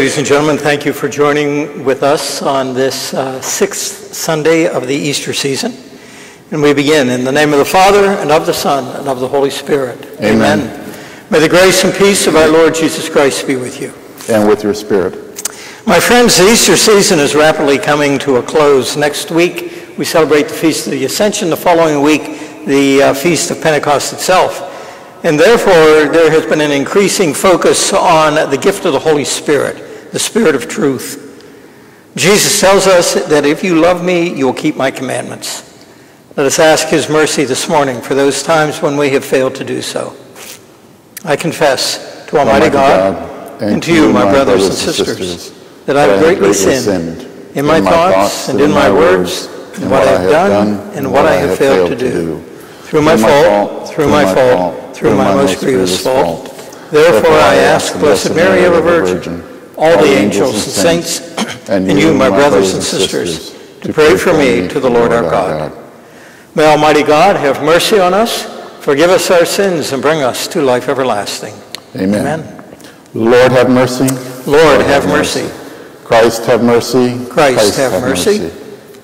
Ladies and gentlemen. Thank you for joining with us on this uh, sixth Sunday of the Easter season. And we begin in the name of the Father, and of the Son, and of the Holy Spirit. Amen. May the grace and peace of our Lord Jesus Christ be with you. And with your spirit. My friends, the Easter season is rapidly coming to a close. Next week, we celebrate the Feast of the Ascension. The following week, the uh, Feast of Pentecost itself. And therefore, there has been an increasing focus on the gift of the Holy Spirit, the Spirit of truth. Jesus tells us that if you love me, you will keep my commandments. Let us ask his mercy this morning for those times when we have failed to do so. I confess to Almighty, Almighty God, God, and to you, my brothers and sisters, that I have greatly sinned in my thoughts and in my words, in what I have done and what I have failed to do. Through my fault, through my fault, through my most grievous fault. Therefore I ask, Blessed Mary, of ever Virgin, all the angels and saints, and you, my brothers and sisters, to pray for me to the Lord our God. May Almighty God have mercy on us, forgive us our sins, and bring us to life everlasting. Amen. Amen. Lord have mercy. Lord, have mercy. Christ have mercy. Christ have mercy.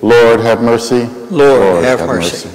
Lord have mercy. Lord, have mercy.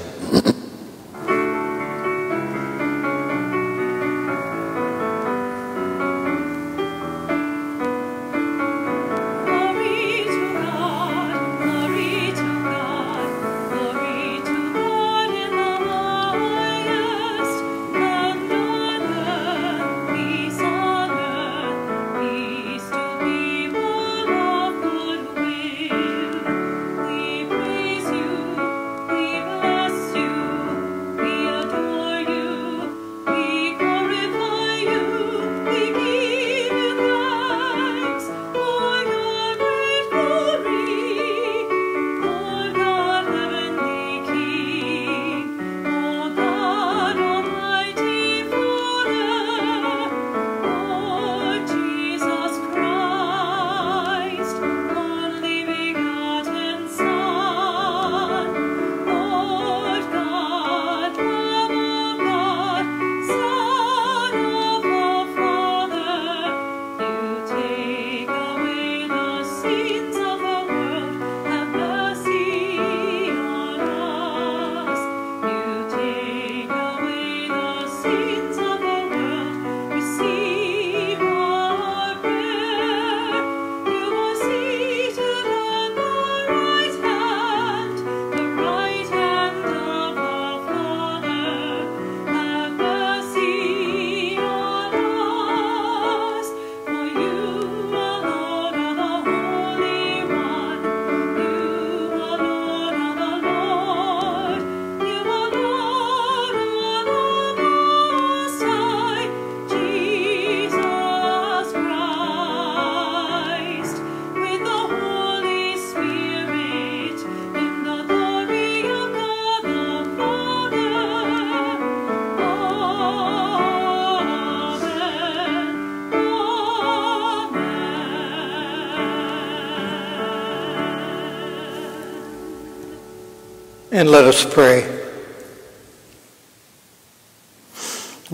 And let us pray.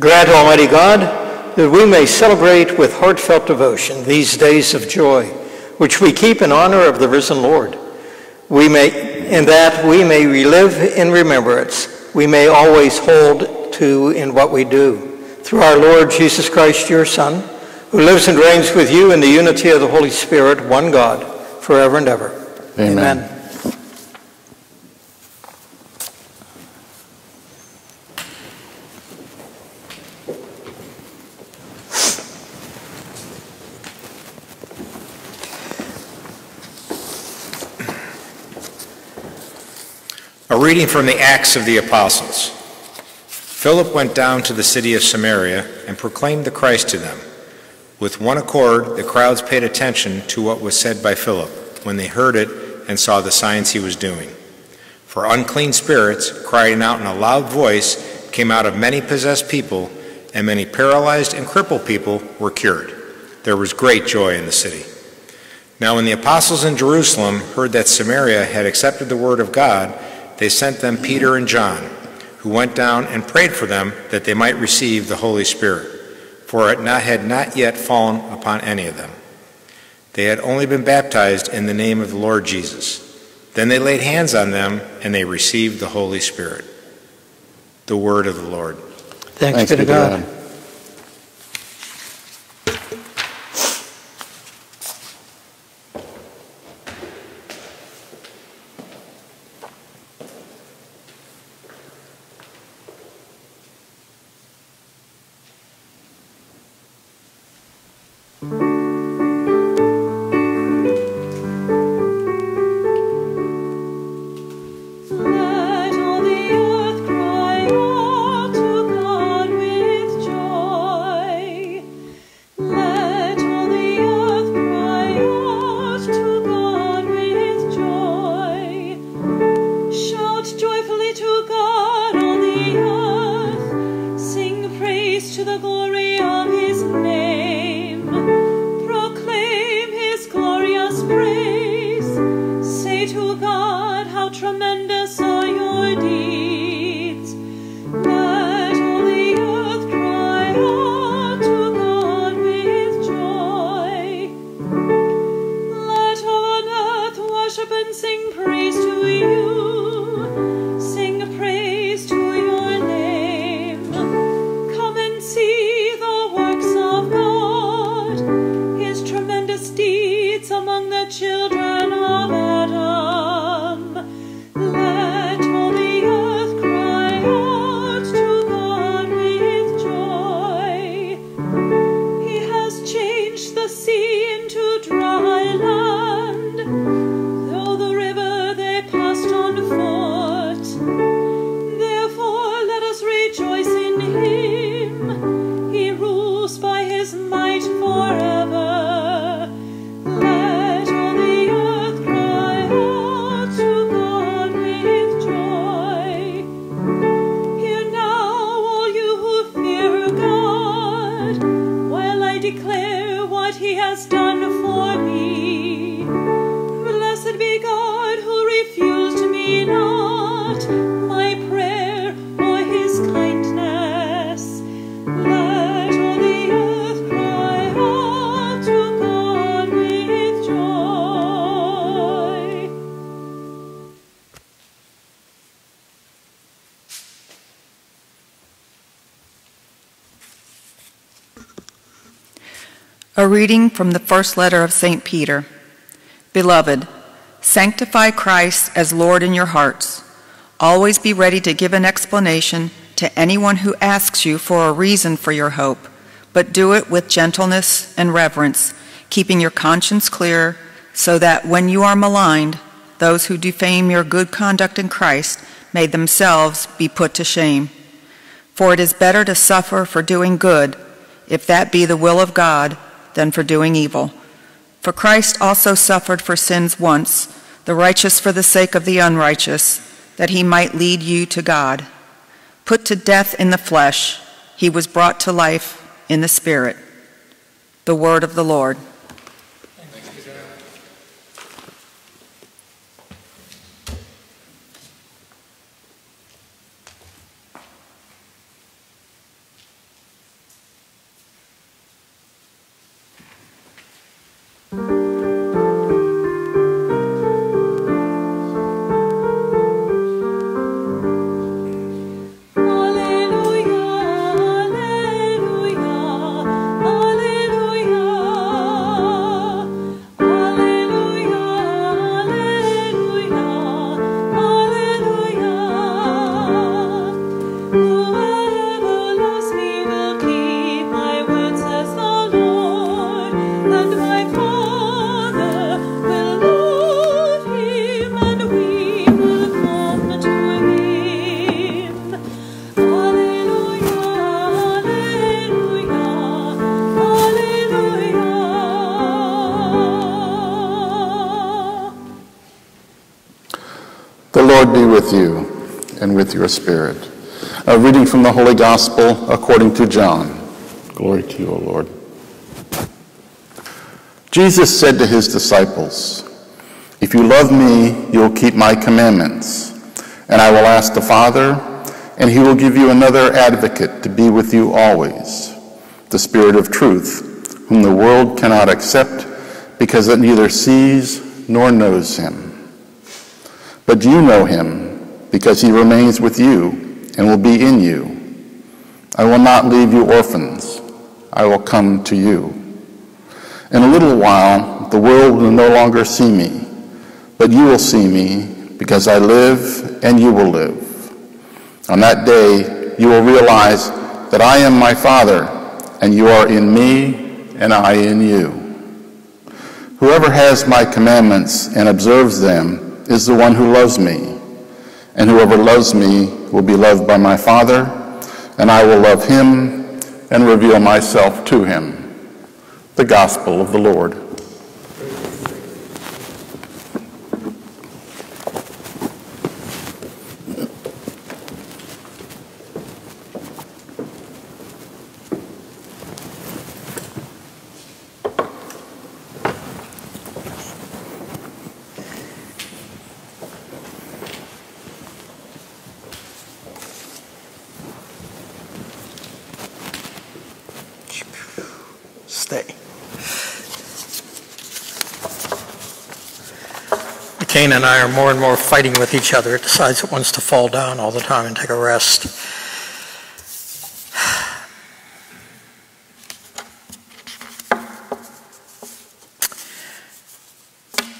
Grant, Almighty God, that we may celebrate with heartfelt devotion these days of joy, which we keep in honor of the risen Lord. We may, and that we may relive in remembrance, we may always hold to in what we do. Through our Lord Jesus Christ, your Son, who lives and reigns with you in the unity of the Holy Spirit, one God, forever and ever. Amen. A reading from the Acts of the Apostles. Philip went down to the city of Samaria and proclaimed the Christ to them. With one accord, the crowds paid attention to what was said by Philip when they heard it and saw the signs he was doing. For unclean spirits, crying out in a loud voice, came out of many possessed people, and many paralyzed and crippled people were cured. There was great joy in the city. Now, when the apostles in Jerusalem heard that Samaria had accepted the word of God, they sent them Peter and John, who went down and prayed for them that they might receive the Holy Spirit, for it not, had not yet fallen upon any of them. They had only been baptized in the name of the Lord Jesus. Then they laid hands on them, and they received the Holy Spirit. The word of the Lord. Thanks, Thanks be to God. God. the glory. Reading from the first letter of St. Peter. Beloved, sanctify Christ as Lord in your hearts. Always be ready to give an explanation to anyone who asks you for a reason for your hope, but do it with gentleness and reverence, keeping your conscience clear, so that when you are maligned, those who defame your good conduct in Christ may themselves be put to shame. For it is better to suffer for doing good, if that be the will of God than for doing evil. For Christ also suffered for sins once, the righteous for the sake of the unrighteous, that he might lead you to God. Put to death in the flesh, he was brought to life in the Spirit. The word of the Lord. With you and with your spirit. A reading from the Holy Gospel according to John. Glory to you, O Lord. Jesus said to his disciples, If you love me, you'll keep my commandments. And I will ask the Father, and he will give you another advocate to be with you always, the Spirit of truth, whom the world cannot accept because it neither sees nor knows him. But you know him because he remains with you and will be in you. I will not leave you orphans. I will come to you. In a little while, the world will no longer see me, but you will see me because I live and you will live. On that day, you will realize that I am my Father, and you are in me, and I in you. Whoever has my commandments and observes them is the one who loves me. And whoever loves me will be loved by my Father, and I will love him and reveal myself to him. The Gospel of the Lord. Stay. Cane and I are more and more fighting with each other. It decides it wants to fall down all the time and take a rest.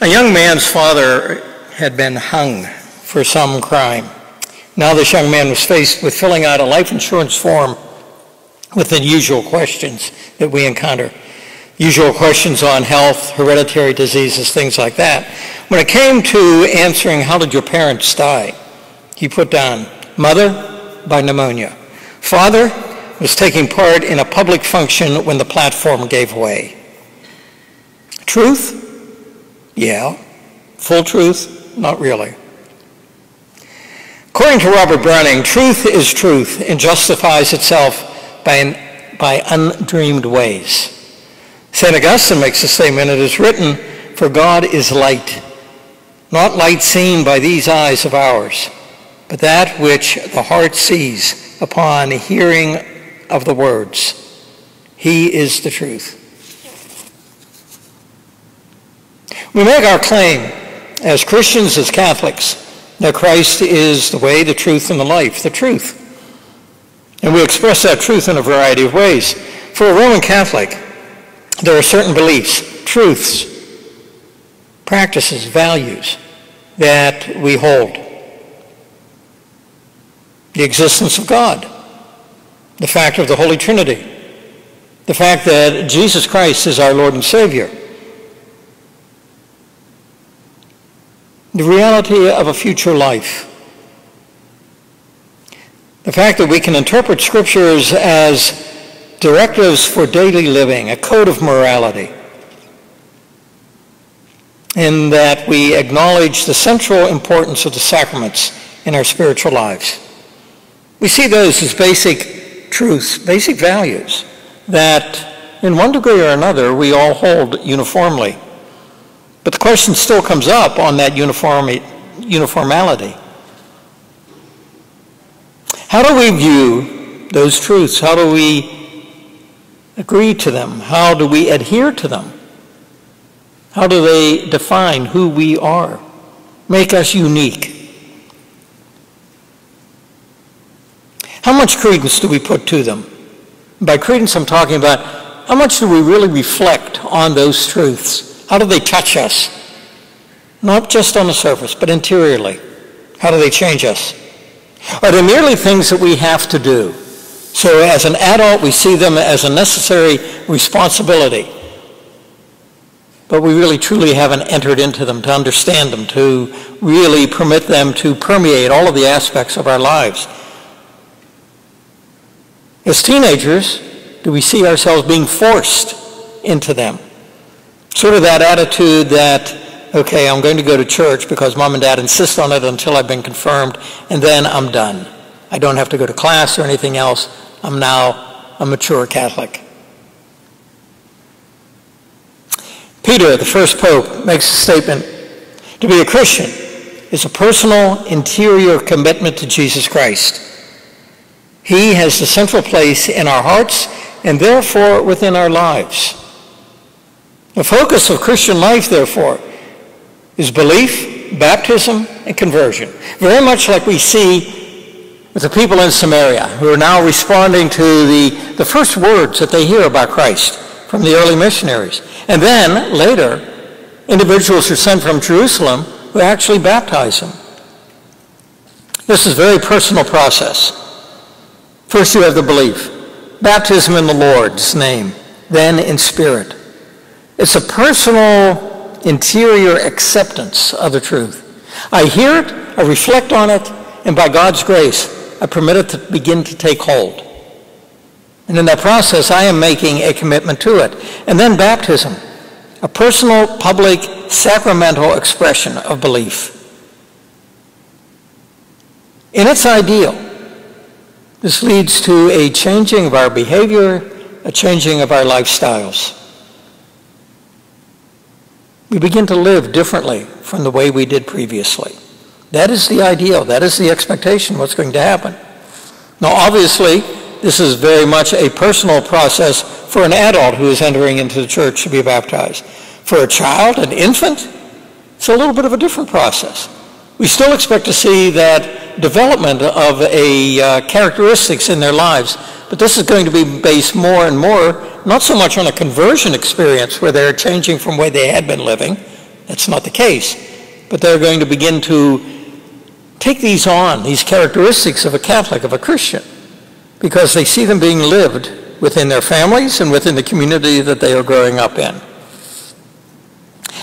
A young man's father had been hung for some crime. Now this young man was faced with filling out a life insurance form with the usual questions that we encounter. Usual questions on health, hereditary diseases, things like that. When it came to answering, how did your parents die? He put down, mother, by pneumonia. Father was taking part in a public function when the platform gave way. Truth? Yeah. Full truth? Not really. According to Robert Browning, truth is truth and justifies itself by, an, by undreamed ways. St. Augustine makes the statement, it is written, for God is light, not light seen by these eyes of ours, but that which the heart sees upon hearing of the words. He is the truth. We make our claim as Christians, as Catholics, that Christ is the way, the truth, and the life, the truth. And we express that truth in a variety of ways. For a Roman Catholic, there are certain beliefs, truths, practices, values that we hold. The existence of God, the fact of the Holy Trinity, the fact that Jesus Christ is our Lord and Savior, the reality of a future life, the fact that we can interpret scriptures as directives for daily living, a code of morality, in that we acknowledge the central importance of the sacraments in our spiritual lives. We see those as basic truths, basic values that in one degree or another we all hold uniformly. But the question still comes up on that uniformity, uniformality. How do we view those truths? How do we agree to them? How do we adhere to them? How do they define who we are, make us unique? How much credence do we put to them? By credence, I'm talking about how much do we really reflect on those truths? How do they touch us? Not just on the surface, but interiorly. How do they change us? Are they merely things that we have to do? So as an adult, we see them as a necessary responsibility. But we really truly haven't entered into them to understand them, to really permit them to permeate all of the aspects of our lives. As teenagers, do we see ourselves being forced into them? Sort of that attitude that okay, I'm going to go to church because mom and dad insist on it until I've been confirmed, and then I'm done. I don't have to go to class or anything else. I'm now a mature Catholic. Peter, the first pope, makes a statement to be a Christian is a personal interior commitment to Jesus Christ. He has the central place in our hearts and therefore within our lives. The focus of Christian life, therefore, is belief, baptism, and conversion. Very much like we see the people in Samaria who are now responding to the, the first words that they hear about Christ from the early missionaries. And then, later, individuals are sent from Jerusalem who actually baptize them. This is a very personal process. First you have the belief. Baptism in the Lord's name, then in spirit. It's a personal, interior acceptance of the truth. I hear it, I reflect on it, and by God's grace, I permit it to begin to take hold. And in that process, I am making a commitment to it. And then baptism, a personal, public, sacramental expression of belief. In its ideal, this leads to a changing of our behavior, a changing of our lifestyles. We begin to live differently from the way we did previously. That is the ideal. That is the expectation, what's going to happen. Now, obviously, this is very much a personal process for an adult who is entering into the church to be baptized. For a child, an infant, it's a little bit of a different process. We still expect to see that development of a uh, characteristics in their lives, but this is going to be based more and more, not so much on a conversion experience where they're changing from where they had been living. That's not the case. But they're going to begin to take these on, these characteristics of a Catholic, of a Christian because they see them being lived within their families and within the community that they are growing up in.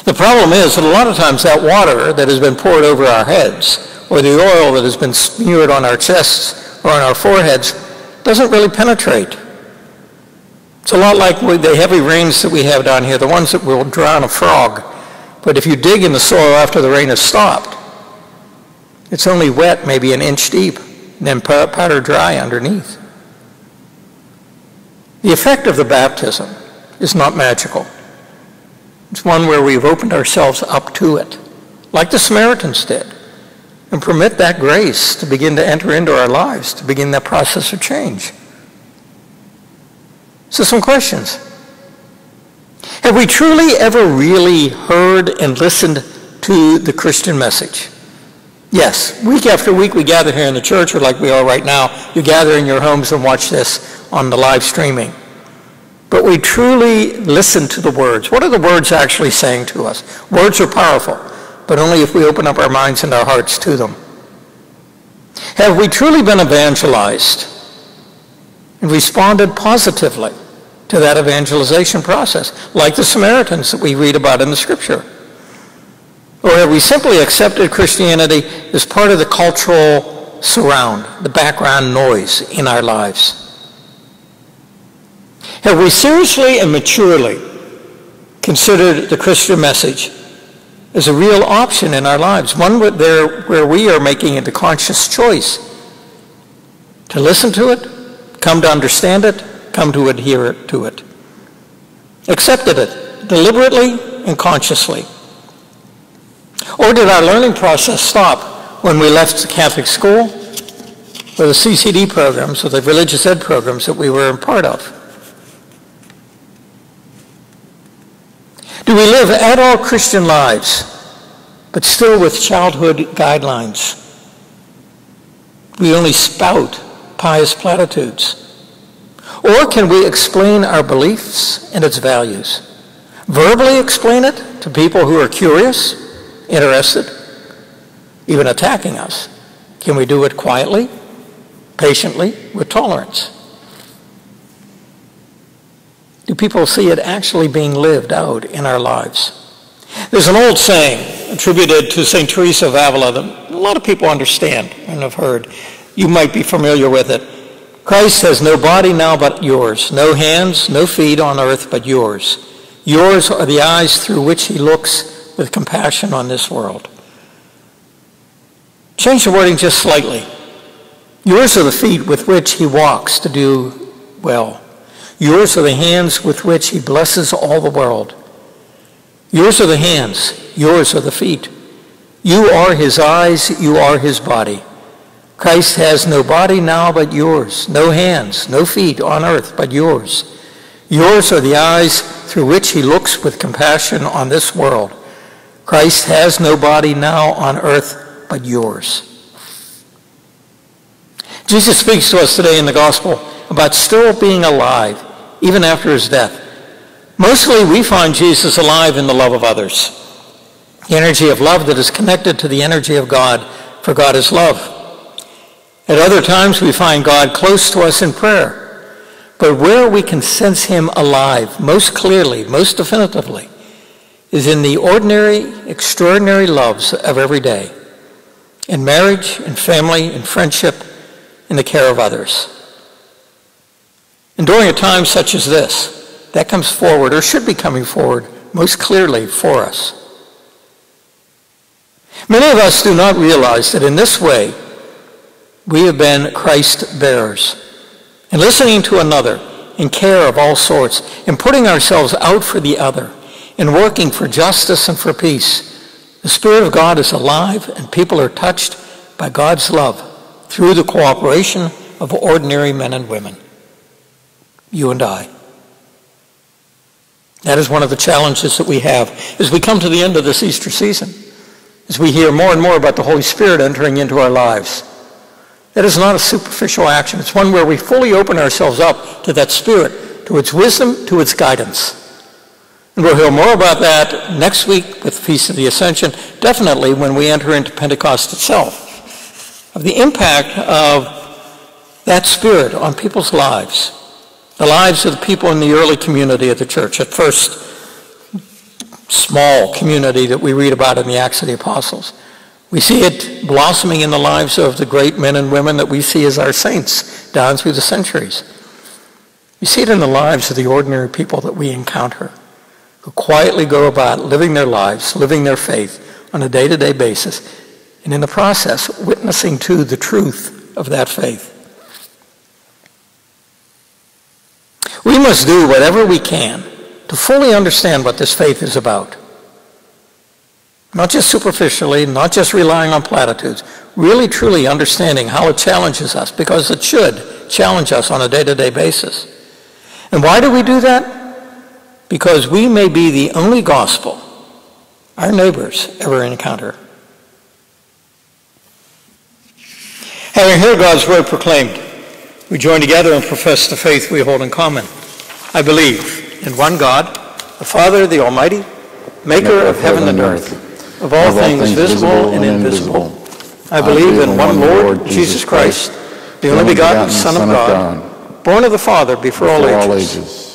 The problem is that a lot of times that water that has been poured over our heads or the oil that has been smeared on our chests or on our foreheads doesn't really penetrate. It's a lot like the heavy rains that we have down here, the ones that will drown a frog. But if you dig in the soil after the rain has stopped, it's only wet maybe an inch deep, and then powder dry underneath. The effect of the baptism is not magical. It's one where we've opened ourselves up to it, like the Samaritans did, and permit that grace to begin to enter into our lives, to begin that process of change. So some questions. Have we truly ever really heard and listened to the Christian message? Yes, week after week we gather here in the church, or like we are right now, you gather in your homes and watch this on the live streaming. But we truly listen to the words. What are the words actually saying to us? Words are powerful, but only if we open up our minds and our hearts to them. Have we truly been evangelized and responded positively to that evangelization process, like the Samaritans that we read about in the scripture? Or have we simply accepted Christianity as part of the cultural surround, the background noise in our lives? Have we seriously and maturely considered the Christian message as a real option in our lives, one where we are making a conscious choice to listen to it, come to understand it, come to adhere to it? Accepted it deliberately and consciously. Or did our learning process stop when we left the Catholic school or the CCD programs or the religious ed programs that we were a part of? Do we live adult Christian lives, but still with childhood guidelines? We only spout pious platitudes. Or can we explain our beliefs and its values? Verbally explain it to people who are curious interested, even attacking us? Can we do it quietly, patiently, with tolerance? Do people see it actually being lived out in our lives? There's an old saying attributed to St. Teresa of Avila that a lot of people understand and have heard. You might be familiar with it. Christ has no body now but yours, no hands, no feet on earth but yours. Yours are the eyes through which he looks with compassion on this world. Change the wording just slightly. Yours are the feet with which he walks to do well. Yours are the hands with which he blesses all the world. Yours are the hands. Yours are the feet. You are his eyes. You are his body. Christ has no body now but yours, no hands, no feet on earth but yours. Yours are the eyes through which he looks with compassion on this world. Christ has no body now on earth but yours. Jesus speaks to us today in the gospel about still being alive, even after his death. Mostly we find Jesus alive in the love of others, the energy of love that is connected to the energy of God, for God is love. At other times we find God close to us in prayer. But where we can sense him alive most clearly, most definitively, is in the ordinary, extraordinary loves of every day, in marriage, in family, in friendship, in the care of others. And during a time such as this, that comes forward, or should be coming forward, most clearly for us. Many of us do not realize that in this way, we have been Christ bearers. In listening to another, in care of all sorts, in putting ourselves out for the other, in working for justice and for peace, the Spirit of God is alive and people are touched by God's love through the cooperation of ordinary men and women. You and I. That is one of the challenges that we have as we come to the end of this Easter season, as we hear more and more about the Holy Spirit entering into our lives. That is not a superficial action. It's one where we fully open ourselves up to that Spirit, to its wisdom, to its guidance. We'll hear more about that next week with the Feast of the Ascension, definitely when we enter into Pentecost itself, of the impact of that Spirit on people's lives, the lives of the people in the early community of the church, at first small community that we read about in the Acts of the Apostles. We see it blossoming in the lives of the great men and women that we see as our saints down through the centuries. We see it in the lives of the ordinary people that we encounter who quietly go about living their lives, living their faith on a day-to-day basis, and in the process, witnessing to the truth of that faith. We must do whatever we can to fully understand what this faith is about. Not just superficially, not just relying on platitudes, really truly understanding how it challenges us, because it should challenge us on a day-to-day basis. And why do we do that? Because we may be the only gospel our neighbors ever encounter. Having heard God's word proclaimed, we join together and profess the faith we hold in common. I believe in one God, the Father, the Almighty, maker of heaven and earth, of all things visible and invisible. I believe in one Lord, Jesus Christ, the only begotten Son of God, born of the Father before all ages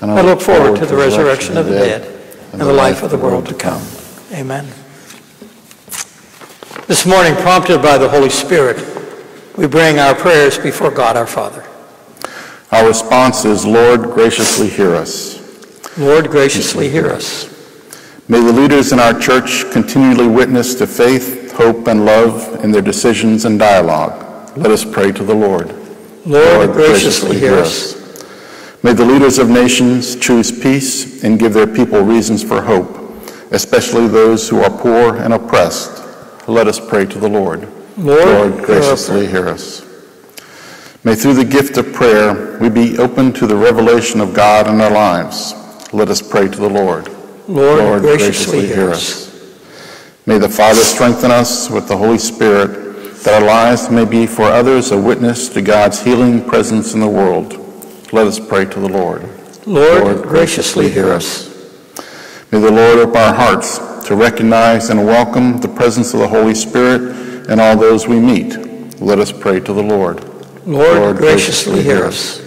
And I look forward to the resurrection of the dead and the life of the world to come. Amen. This morning, prompted by the Holy Spirit, we bring our prayers before God our Father. Our response is, Lord, graciously hear us. Lord, graciously hear us. May the leaders in our church continually witness to faith, hope, and love in their decisions and dialogue. Let us pray to the Lord. Lord, Lord graciously, graciously hear us. May the leaders of nations choose peace and give their people reasons for hope, especially those who are poor and oppressed. Let us pray to the Lord. Lord, Lord uh, graciously hear us. May through the gift of prayer we be open to the revelation of God in our lives. Let us pray to the Lord. Lord, Lord graciously, graciously hear us. May the Father strengthen us with the Holy Spirit that our lives may be for others a witness to God's healing presence in the world. Let us pray to the Lord. Lord, Lord graciously hear us. May the Lord open our hearts to recognize and welcome the presence of the Holy Spirit in all those we meet. Let us pray to the Lord. Lord, Lord graciously hear us.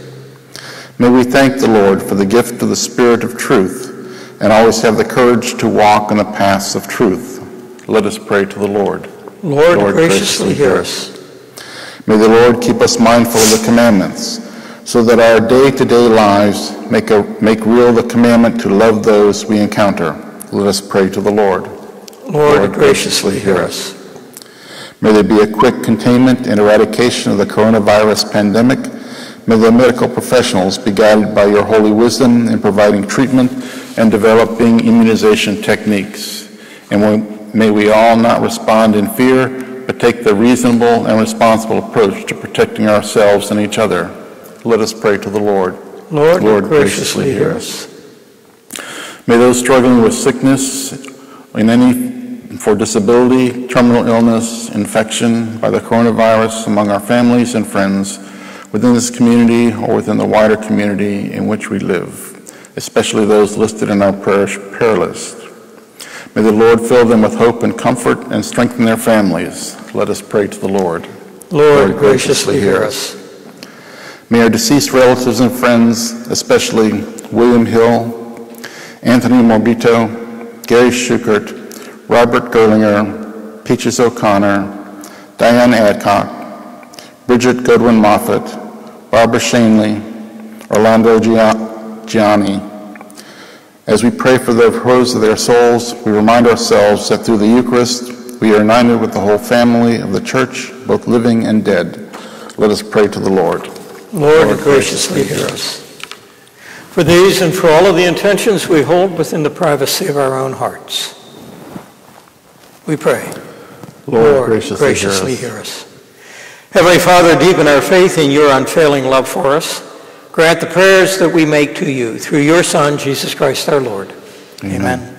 May we thank the Lord for the gift of the Spirit of truth and always have the courage to walk in the paths of truth. Let us pray to the Lord. Lord, Lord graciously, graciously hear us. May the Lord keep us mindful of the commandments so that our day-to-day lives make, a, make real the commandment to love those we encounter. Let us pray to the Lord. Lord, Lord graciously hear us. May there be a quick containment and eradication of the coronavirus pandemic. May the medical professionals be guided by your holy wisdom in providing treatment and developing immunization techniques. And may we all not respond in fear, but take the reasonable and responsible approach to protecting ourselves and each other. Let us pray to the Lord. Lord, Lord graciously, graciously hear us. May those struggling with sickness in any for disability, terminal illness, infection by the coronavirus among our families and friends within this community or within the wider community in which we live, especially those listed in our parish prayer list. May the Lord fill them with hope and comfort and strengthen their families. Let us pray to the Lord. Lord, Lord graciously hear us. May our deceased relatives and friends, especially William Hill, Anthony Morbito, Gary Schukert, Robert Gerlinger, Peaches O'Connor, Diane Adcock, Bridget Goodwin Moffat, Barbara Shanley, Orlando Gianni, as we pray for the repose of their souls, we remind ourselves that through the Eucharist, we are united with the whole family of the Church, both living and dead. Let us pray to the Lord. Lord, graciously hear us. For these and for all of the intentions we hold within the privacy of our own hearts, we pray. Lord, Lord graciously, graciously hear, us. hear us. Heavenly Father, deepen our faith in your unfailing love for us Grant the prayers that we make to you through your Son, Jesus Christ our Lord. Amen. Amen.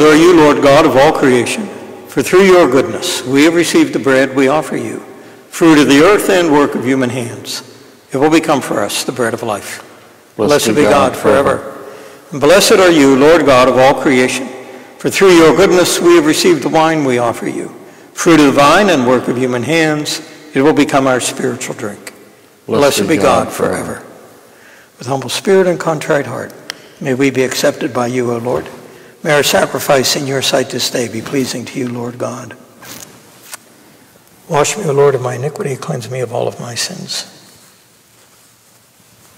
Blessed are you, Lord God of all creation, for through your goodness we have received the bread we offer you, fruit of the earth and work of human hands. It will become for us the bread of life. Blessed, Blessed be God, God forever. forever. And blessed are you, Lord God of all creation, for through your goodness we have received the wine we offer you, fruit of the vine and work of human hands. It will become our spiritual drink. Blessed, Blessed be God, God forever. forever. With humble spirit and contrite heart, may we be accepted by you, O Lord. May our sacrifice in your sight this day be pleasing to you, Lord God. Wash me, O Lord, of my iniquity, cleanse me of all of my sins.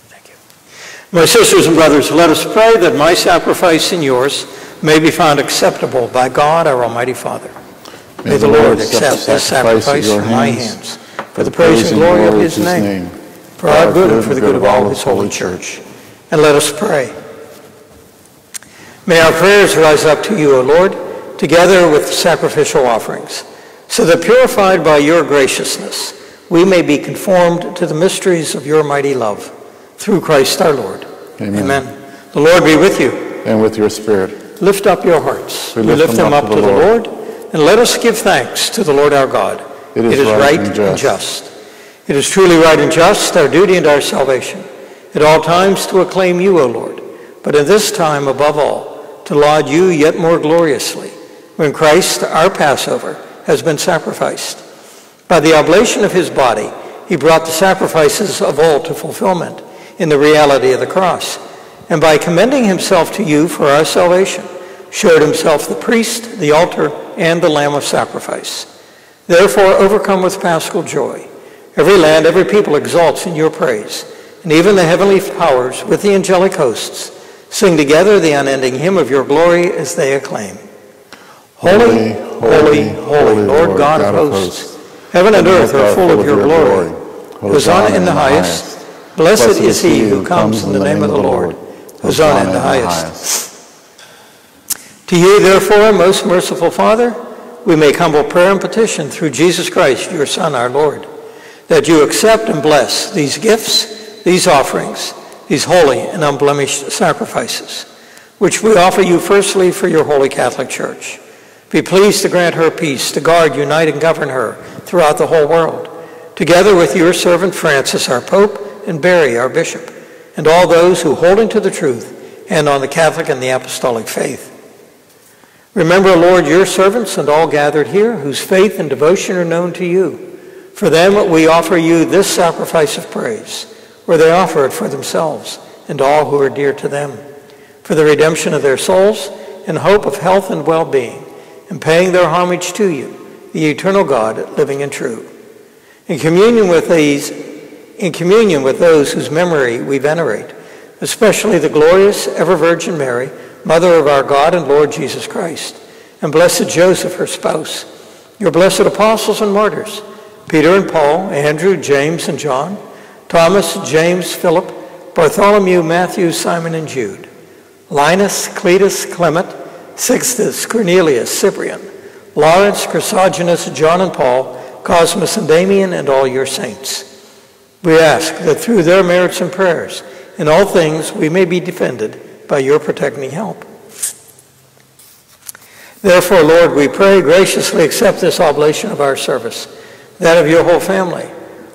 Thank you. My sisters and brothers, let us pray that my sacrifice and yours may be found acceptable by God, our Almighty Father. May, may the Lord accept this sacrifice from my hands for the praise and glory of his name, for our good and for the good of all his holy church. And let us pray. May our prayers rise up to you, O Lord, together with sacrificial offerings, so that purified by your graciousness, we may be conformed to the mysteries of your mighty love. Through Christ our Lord. Amen. Amen. The Lord be with you. And with your spirit. Lift up your hearts. We lift, we lift them, up, up to, the, Lord. Lord. and let us give thanks to the Lord our God. It is, it is right, right, and, just. and just. It is truly right and just, our duty and our salvation, at all times to acclaim you, O Lord, but in this time above all, to laud you yet more gloriously when Christ, our Passover, has been sacrificed. By the oblation of his body, he brought the sacrifices of all to fulfillment in the reality of the cross, and by commending himself to you for our salvation, showed himself the priest, the altar, and the lamb of sacrifice. Therefore, overcome with paschal joy, every land, every people exalts in your praise, and even the heavenly powers with the angelic hosts Sing together the unending hymn of your glory as they acclaim. Holy, holy, holy, Lord God of hosts, heaven and earth are full of your glory. Hosanna in the highest. Blessed is he who comes in the name of the Lord. Hosanna in the highest. To you, therefore, most merciful Father, we make humble prayer and petition through Jesus Christ, your Son, our Lord, that you accept and bless these gifts, these offerings, these holy and unblemished sacrifices, which we offer you firstly for your holy Catholic Church. Be pleased to grant her peace, to guard, unite, and govern her throughout the whole world, together with your servant Francis, our Pope, and Barry, our Bishop, and all those who, hold to the truth and on the Catholic and the Apostolic faith, Remember, Lord, your servants and all gathered here whose faith and devotion are known to you. For them we offer you this sacrifice of praise where they offer it for themselves and all who are dear to them, for the redemption of their souls and hope of health and well-being, and paying their homage to you, the eternal God, living and true. In communion with these, in communion with those whose memory we venerate, especially the glorious ever Virgin Mary, Mother of our God and Lord Jesus Christ, and blessed Joseph, her spouse, your blessed apostles and martyrs, Peter and Paul, Andrew, James, and John, Thomas, James, Philip, Bartholomew, Matthew, Simon, and Jude, Linus, Cletus, Clement, Sixtus, Cornelius, Cyprian, Lawrence, Chrysogonus, John and Paul, Cosmas and Damian, and all your saints. We ask that through their merits and prayers, in all things we may be defended by your protecting help. Therefore, Lord, we pray graciously accept this oblation of our service, that of your whole family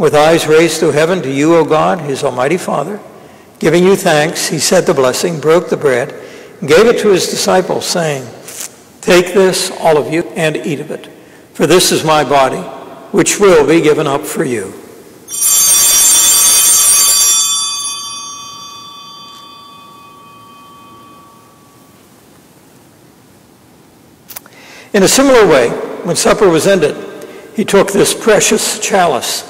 with eyes raised to heaven to you, O God, his almighty Father. Giving you thanks, he said the blessing, broke the bread, gave it to his disciples, saying, Take this, all of you, and eat of it, for this is my body, which will be given up for you. In a similar way, when supper was ended, he took this precious chalice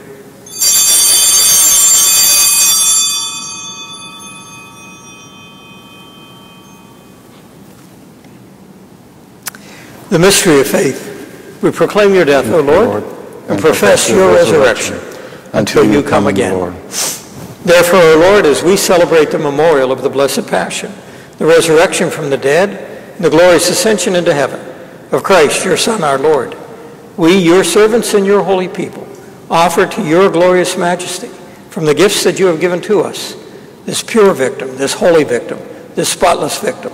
The mystery of faith. We proclaim your death, O Lord, and profess your resurrection until you come again. Therefore, O Lord, as we celebrate the memorial of the Blessed Passion, the resurrection from the dead, and the glorious ascension into heaven of Christ, your Son, our Lord, we, your servants and your holy people, offer to your glorious majesty from the gifts that you have given to us this pure victim, this holy victim, this spotless victim,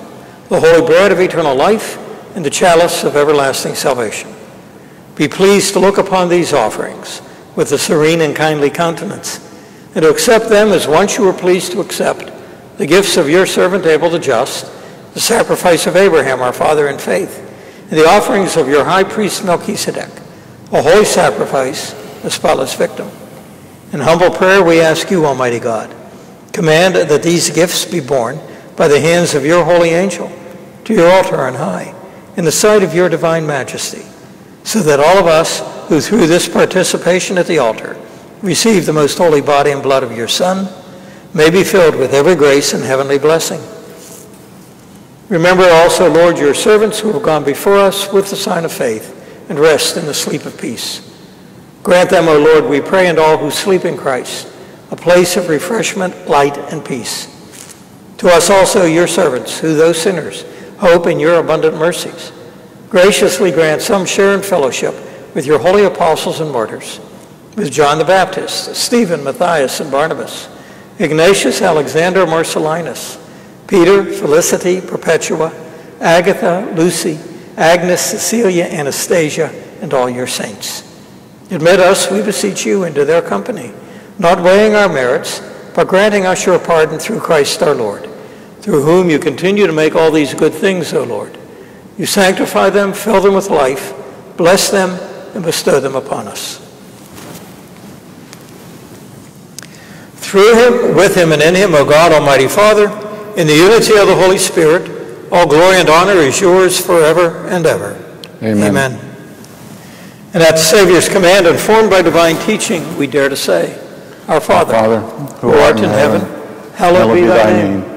the holy bread of eternal life, and the chalice of everlasting salvation. Be pleased to look upon these offerings with a serene and kindly countenance, and to accept them as once you were pleased to accept the gifts of your servant Abel the just, the sacrifice of Abraham our father in faith, and the offerings of your high priest Melchizedek, a holy sacrifice, a spotless victim. In humble prayer we ask you, Almighty God, command that these gifts be borne by the hands of your holy angel to your altar on high, in the sight of your divine majesty, so that all of us who through this participation at the altar receive the most holy body and blood of your Son may be filled with every grace and heavenly blessing. Remember also, Lord, your servants who have gone before us with the sign of faith and rest in the sleep of peace. Grant them, O Lord, we pray, and all who sleep in Christ, a place of refreshment, light, and peace. To us also, your servants, who, though sinners, hope in your abundant mercies. Graciously grant some share in fellowship with your holy apostles and martyrs, with John the Baptist, Stephen, Matthias, and Barnabas, Ignatius, Alexander, Marcellinus, Peter, Felicity, Perpetua, Agatha, Lucy, Agnes, Cecilia, Anastasia, and all your saints. Admit us, we beseech you, into their company, not weighing our merits, but granting us your pardon through Christ our Lord through whom you continue to make all these good things, O Lord. You sanctify them, fill them with life, bless them, and bestow them upon us. Through him, with him, and in him, O God, Almighty Father, in the unity of the Holy Spirit, all glory and honor is yours forever and ever. Amen. Amen. And at the Savior's command, informed by divine teaching, we dare to say, Our Father, Father, who art in heaven, hallowed be thy name.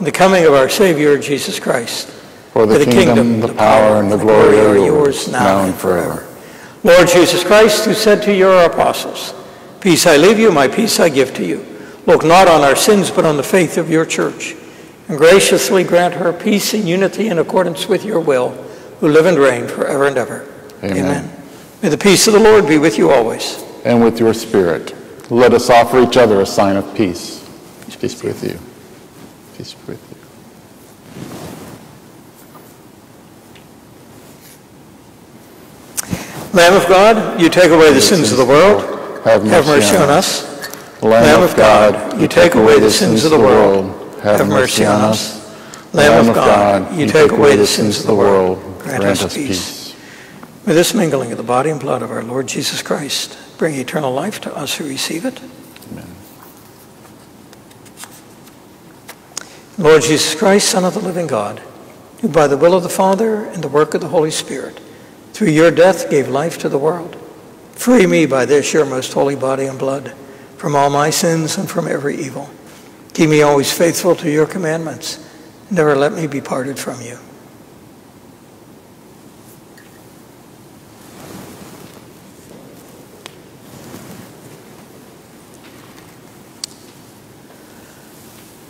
the coming of our Savior, Jesus Christ. For the, kingdom, the power, and the glory are yours, now and forever. Lord Jesus Christ, who said to your apostles, Peace I leave you, my peace I give to you. Look not on our sins, but on the faith of your church, and graciously grant her peace and unity in accordance with your will, who live and reign forever and ever. Amen. May the peace of the Lord be with you always. And with your spirit, let us offer each other a sign of peace. Peace be with you. Peace with you. Lamb of God, you take away the sins of the world. Have Have mercy on us. Lamb of God, you take away the sins of the world. Have mercy on us. Lamb of God, you take away the sins of the world. Grant us peace. May this mingling of the body and blood of our Lord Jesus Christ bring eternal life to us who receive it. Lord Jesus Christ, Son of the living God, who by the will of the Father and the work of the Holy Spirit, through your death gave life to the world, free me by this your most holy body and blood from all my sins and from every evil. Keep me always faithful to your commandments. Never let me be parted from you.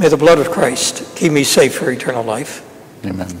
May the blood of Christ keep me safe for eternal life. Amen.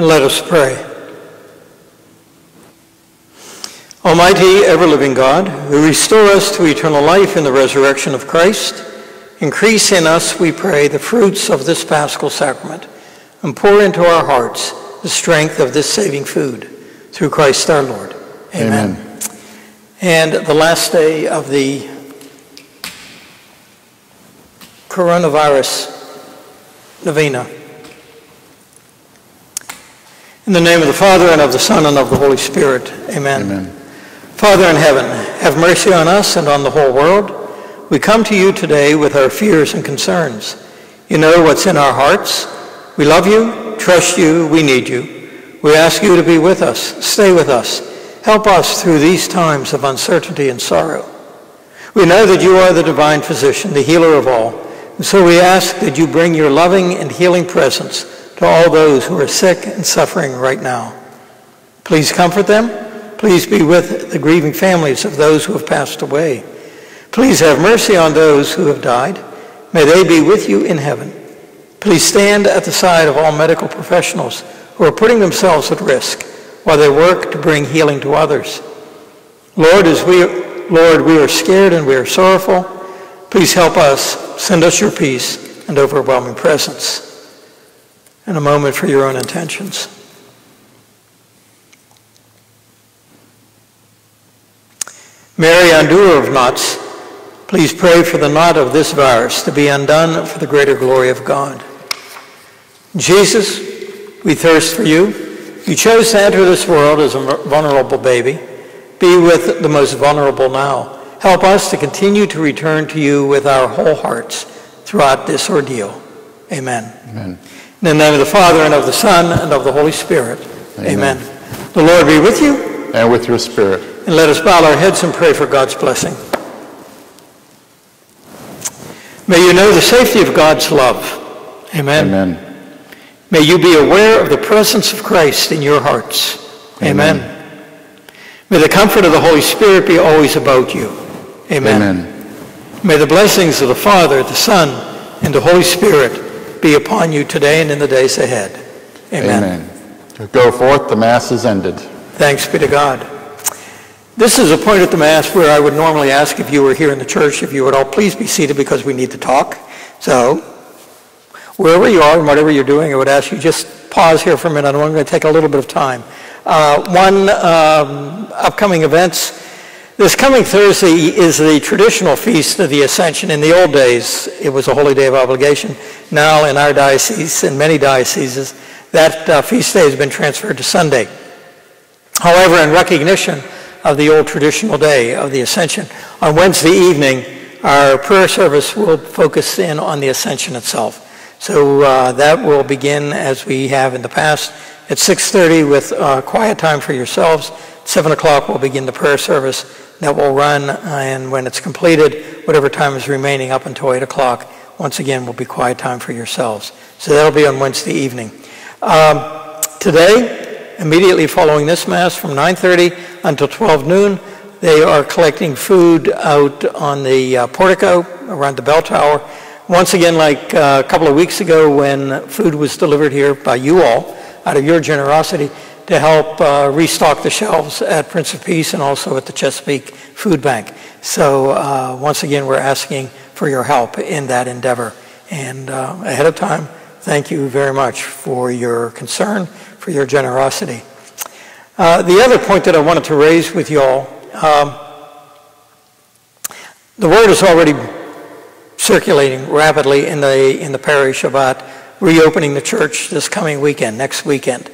And let us pray. Almighty, ever-living God, who restore us to eternal life in the resurrection of Christ, increase in us, we pray, the fruits of this paschal sacrament, and pour into our hearts the strength of this saving food, through Christ our Lord. Amen. Amen. And the last day of the coronavirus novena. In the name of the Father, and of the Son, and of the Holy Spirit. Amen. Amen. Father in heaven, have mercy on us and on the whole world. We come to you today with our fears and concerns. You know what's in our hearts. We love you, trust you, we need you. We ask you to be with us, stay with us, help us through these times of uncertainty and sorrow. We know that you are the divine physician, the healer of all. And so we ask that you bring your loving and healing presence to all those who are sick and suffering right now. Please comfort them. Please be with the grieving families of those who have passed away. Please have mercy on those who have died. May they be with you in heaven. Please stand at the side of all medical professionals who are putting themselves at risk while they work to bring healing to others. Lord, as we, Lord, we are scared and we are sorrowful. Please help us. Send us your peace and overwhelming presence. And a moment for your own intentions. Mary, undoer of knots, please pray for the knot of this virus to be undone for the greater glory of God. Jesus, we thirst for you. You chose to enter this world as a vulnerable baby. Be with the most vulnerable now. Help us to continue to return to you with our whole hearts throughout this ordeal. Amen. Amen. In the name of the Father, and of the Son, and of the Holy Spirit. Amen. Amen. The Lord be with you. And with your spirit. And let us bow our heads and pray for God's blessing. May you know the safety of God's love. Amen. Amen. May you be aware of the presence of Christ in your hearts. Amen. Amen. May the comfort of the Holy Spirit be always about you. Amen. Amen. May the blessings of the Father, the Son, and the Holy Spirit be upon you today and in the days ahead. Amen. Amen. Go forth, the Mass is ended. Thanks be to God. This is a point at the Mass where I would normally ask if you were here in the church, if you would all please be seated because we need to talk. So wherever you are and whatever you're doing, I would ask you just pause here for a minute. I'm going to take a little bit of time. Uh, one um, upcoming events. This coming Thursday is the traditional feast of the Ascension. In the old days, it was a holy day of obligation. Now, in our diocese, in many dioceses, that uh, feast day has been transferred to Sunday. However, in recognition of the old traditional day of the Ascension, on Wednesday evening, our prayer service will focus in on the Ascension itself. So uh, that will begin as we have in the past at 6.30 with uh, quiet time for yourselves. At 7 o'clock we'll begin the prayer service that will run and when it's completed, whatever time is remaining up until 8 o'clock, once again will be quiet time for yourselves. So that'll be on Wednesday evening. Um, today, immediately following this Mass from 9.30 until 12 noon, they are collecting food out on the uh, portico around the bell tower once again, like uh, a couple of weeks ago when food was delivered here by you all, out of your generosity, to help uh, restock the shelves at Prince of Peace and also at the Chesapeake Food Bank. So uh, once again, we're asking for your help in that endeavor. And uh, ahead of time, thank you very much for your concern, for your generosity. Uh, the other point that I wanted to raise with you all, um, the word is already circulating rapidly in the, in the parish about reopening the church this coming weekend, next weekend.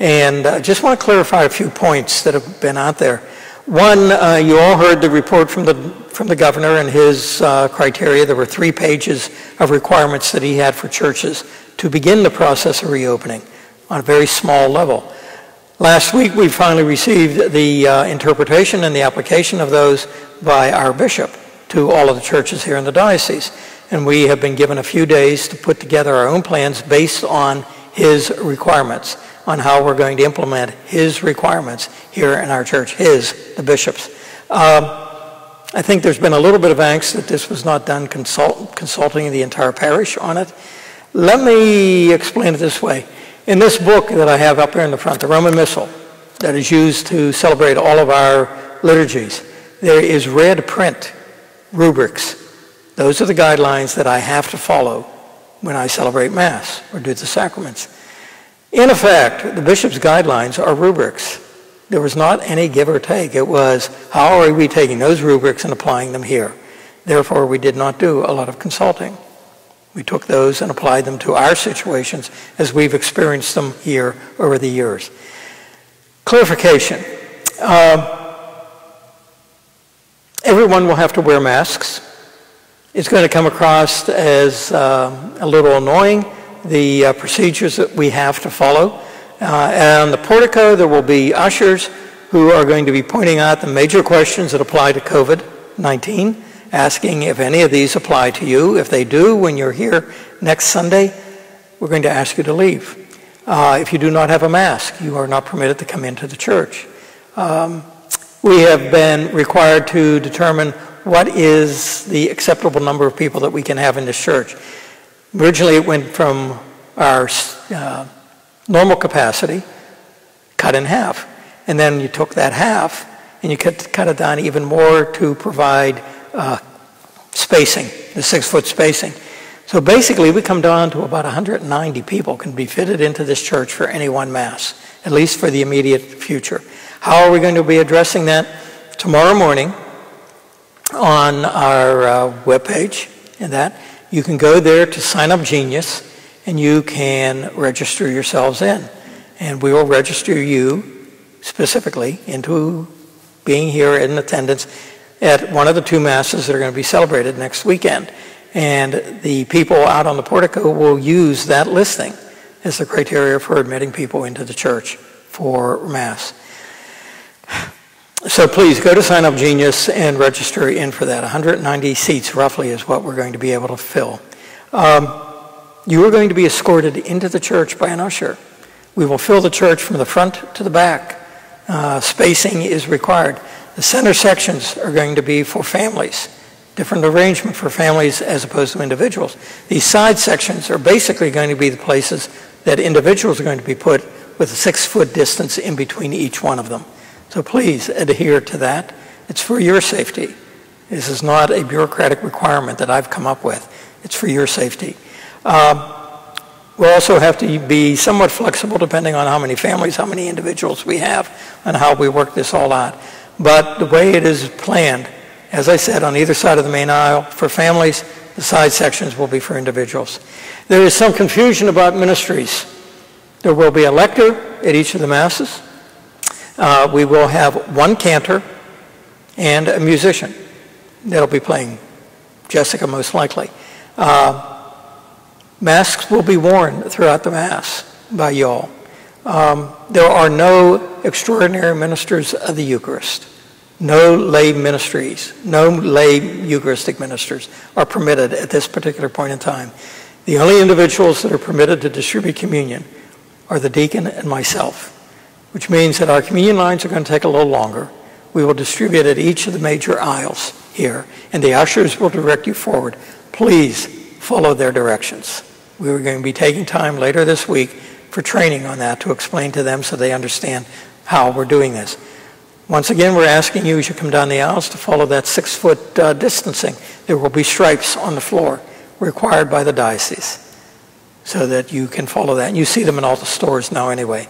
And I uh, just want to clarify a few points that have been out there. One, uh, you all heard the report from the, from the governor and his uh, criteria. There were three pages of requirements that he had for churches to begin the process of reopening on a very small level. Last week, we finally received the uh, interpretation and the application of those by our bishop to all of the churches here in the diocese. And we have been given a few days to put together our own plans based on his requirements, on how we're going to implement his requirements here in our church, his, the bishop's. Um, I think there's been a little bit of angst that this was not done consult, consulting the entire parish on it. Let me explain it this way. In this book that I have up here in the front, the Roman Missal, that is used to celebrate all of our liturgies, there is red print rubrics. Those are the guidelines that I have to follow when I celebrate Mass or do the sacraments. In effect, the bishop's guidelines are rubrics. There was not any give or take. It was, how are we taking those rubrics and applying them here? Therefore, we did not do a lot of consulting. We took those and applied them to our situations as we've experienced them here over the years. Clarification. Uh, Everyone will have to wear masks. It's going to come across as um, a little annoying, the uh, procedures that we have to follow. Uh, and the portico, there will be ushers who are going to be pointing out the major questions that apply to COVID-19 asking if any of these apply to you. If they do, when you're here next Sunday, we're going to ask you to leave. Uh, if you do not have a mask, you are not permitted to come into the church. Um, we have been required to determine what is the acceptable number of people that we can have in this church. Originally, it went from our uh, normal capacity, cut in half. And then you took that half and you cut, cut it down even more to provide uh, spacing, the six foot spacing. So basically, we come down to about 190 people can be fitted into this church for any one Mass, at least for the immediate future. How are we going to be addressing that? Tomorrow morning on our uh, webpage, and that you can go there to sign up Genius and you can register yourselves in. And we will register you specifically into being here in attendance at one of the two masses that are going to be celebrated next weekend. And the people out on the portico will use that listing as the criteria for admitting people into the church for Mass. So please go to Sign Up Genius and register in for that. 190 seats roughly is what we're going to be able to fill. Um, you are going to be escorted into the church by an usher. We will fill the church from the front to the back. Uh, spacing is required. The center sections are going to be for families, different arrangement for families as opposed to individuals. These side sections are basically going to be the places that individuals are going to be put with a six foot distance in between each one of them. So please adhere to that. It's for your safety. This is not a bureaucratic requirement that I've come up with. It's for your safety. Um, we'll also have to be somewhat flexible depending on how many families, how many individuals we have, and how we work this all out. But the way it is planned, as I said, on either side of the main aisle, for families, the side sections will be for individuals. There is some confusion about ministries. There will be a lector at each of the masses. Uh, we will have one cantor and a musician that'll be playing Jessica most likely. Uh, Masks will be worn throughout the Mass by y'all. Um, there are no extraordinary ministers of the Eucharist. No lay ministries, no lay Eucharistic ministers are permitted at this particular point in time. The only individuals that are permitted to distribute communion are the deacon and myself, which means that our communion lines are going to take a little longer. We will distribute at each of the major aisles here, and the ushers will direct you forward. Please follow their directions. We are going to be taking time later this week for training on that to explain to them so they understand how we're doing this. Once again, we're asking you as you come down the aisles to follow that six foot uh, distancing. There will be stripes on the floor required by the diocese so that you can follow that. And you see them in all the stores now anyway.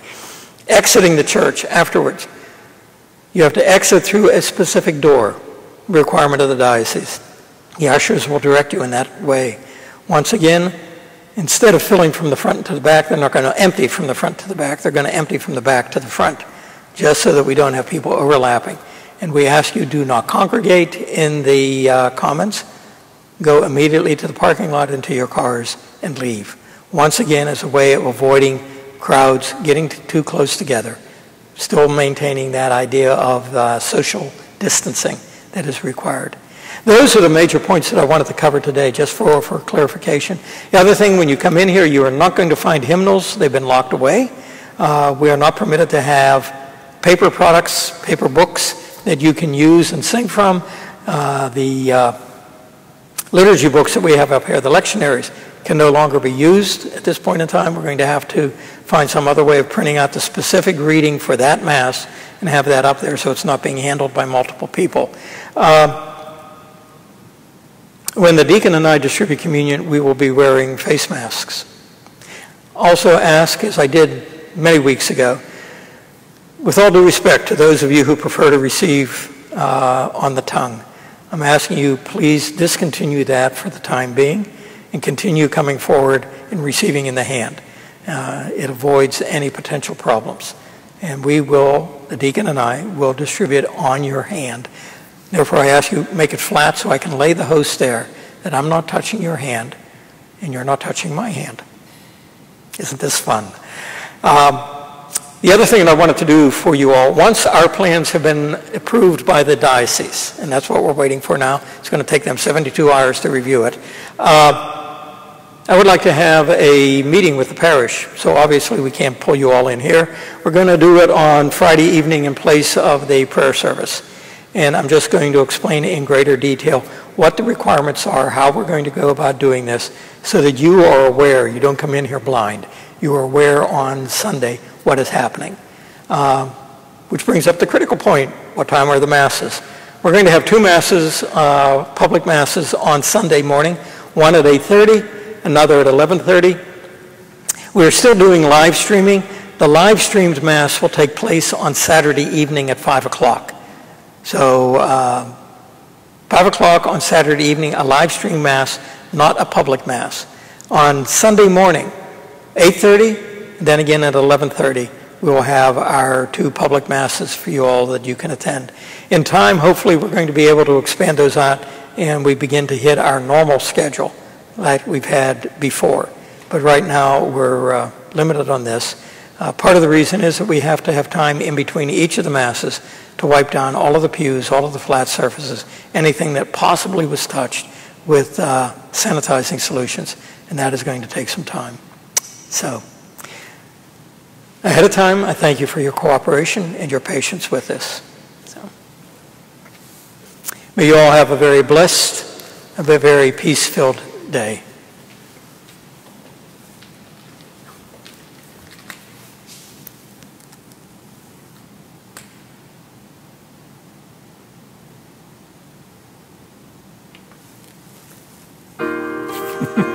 Exiting the church afterwards, you have to exit through a specific door, requirement of the diocese. The ushers will direct you in that way. Once again, instead of filling from the front to the back, they're not going to empty from the front to the back. They're going to empty from the back to the front, just so that we don't have people overlapping. And we ask you do not congregate in the uh, commons. Go immediately to the parking lot into your cars and leave. Once again, as a way of avoiding crowds getting too close together, still maintaining that idea of uh, social distancing that is required. Those are the major points that I wanted to cover today, just for, for clarification. The other thing, when you come in here, you are not going to find hymnals. They've been locked away. Uh, we are not permitted to have paper products, paper books that you can use and sing from. Uh, the uh, liturgy books that we have up here, the lectionaries, can no longer be used at this point in time. We're going to have to find some other way of printing out the specific reading for that Mass and have that up there so it's not being handled by multiple people. Uh, when the deacon and I distribute communion, we will be wearing face masks. Also ask, as I did many weeks ago, with all due respect to those of you who prefer to receive uh, on the tongue, I'm asking you please discontinue that for the time being and continue coming forward and receiving in the hand. Uh, it avoids any potential problems. And we will, the deacon and I, will distribute on your hand Therefore, I ask you, make it flat so I can lay the host there, that I'm not touching your hand and you're not touching my hand. Isn't this fun? Um, The other thing that I wanted to do for you all, once our plans have been approved by the diocese, and that's what we're waiting for now, it's going to take them 72 hours to review it, uh, I would like to have a meeting with the parish. So obviously we can't pull you all in here. We're going to do it on Friday evening in place of the prayer service. And I'm just going to explain in greater detail what the requirements are, how we're going to go about doing this, so that you are aware, you don't come in here blind. You are aware on Sunday what is happening. Uh, which brings up the critical point, what time are the masses? We're going to have two masses, uh, public masses on Sunday morning, one at 8.30, another at 11.30. We're still doing live streaming. The live streamed mass will take place on Saturday evening at 5 o'clock. So uh, 5 o'clock on Saturday evening, a live stream mass, not a public mass. On Sunday morning, 8.30, then again at 11.30, we will have our two public masses for you all that you can attend. In time, hopefully, we're going to be able to expand those out and we begin to hit our normal schedule like we've had before. But right now, we're uh, limited on this. Uh, part of the reason is that we have to have time in between each of the masses to wipe down all of the pews, all of the flat surfaces, anything that possibly was touched with uh, sanitizing solutions, and that is going to take some time. So, ahead of time, I thank you for your cooperation and your patience with this. So, may you all have a very blessed, a very peace-filled day.